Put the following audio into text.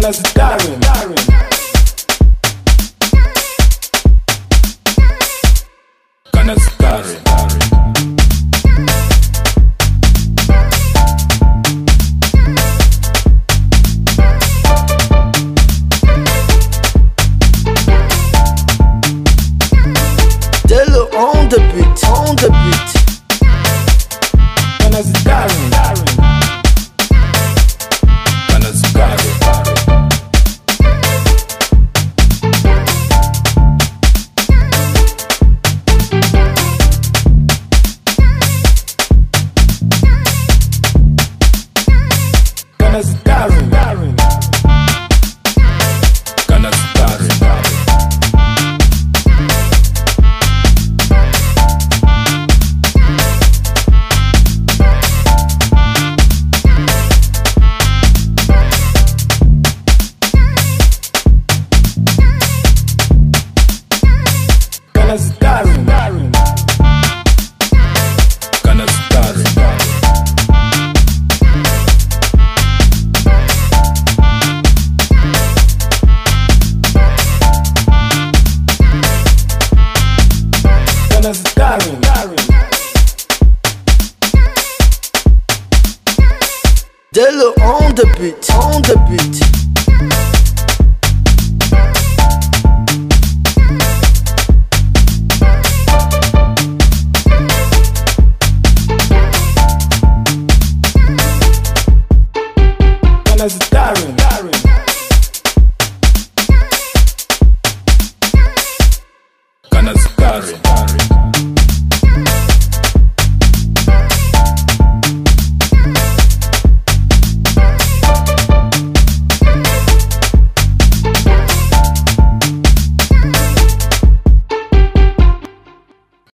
Darren. Kana Darren. On the beat, on the beat. Kana Darren. Kana Darren. Delo on the beat, on the beat. Darren. Darren.